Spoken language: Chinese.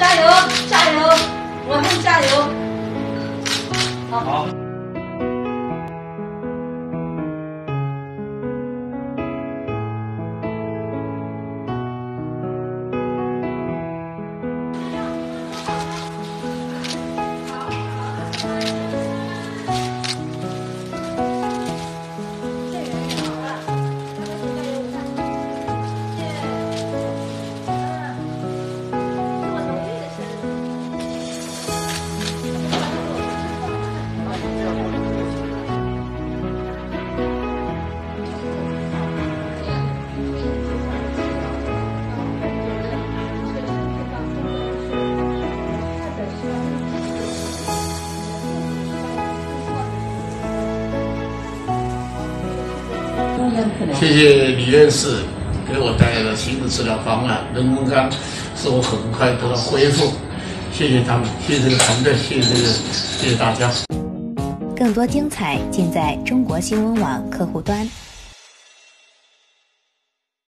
加油，加油，我们加油。好。谢谢李院士给我带来了新的治疗方案，人工肝使我很快得到恢复。谢谢他们，谢谢这个团队，谢谢这个，谢谢大家。更多精彩尽在中国新闻网客户端。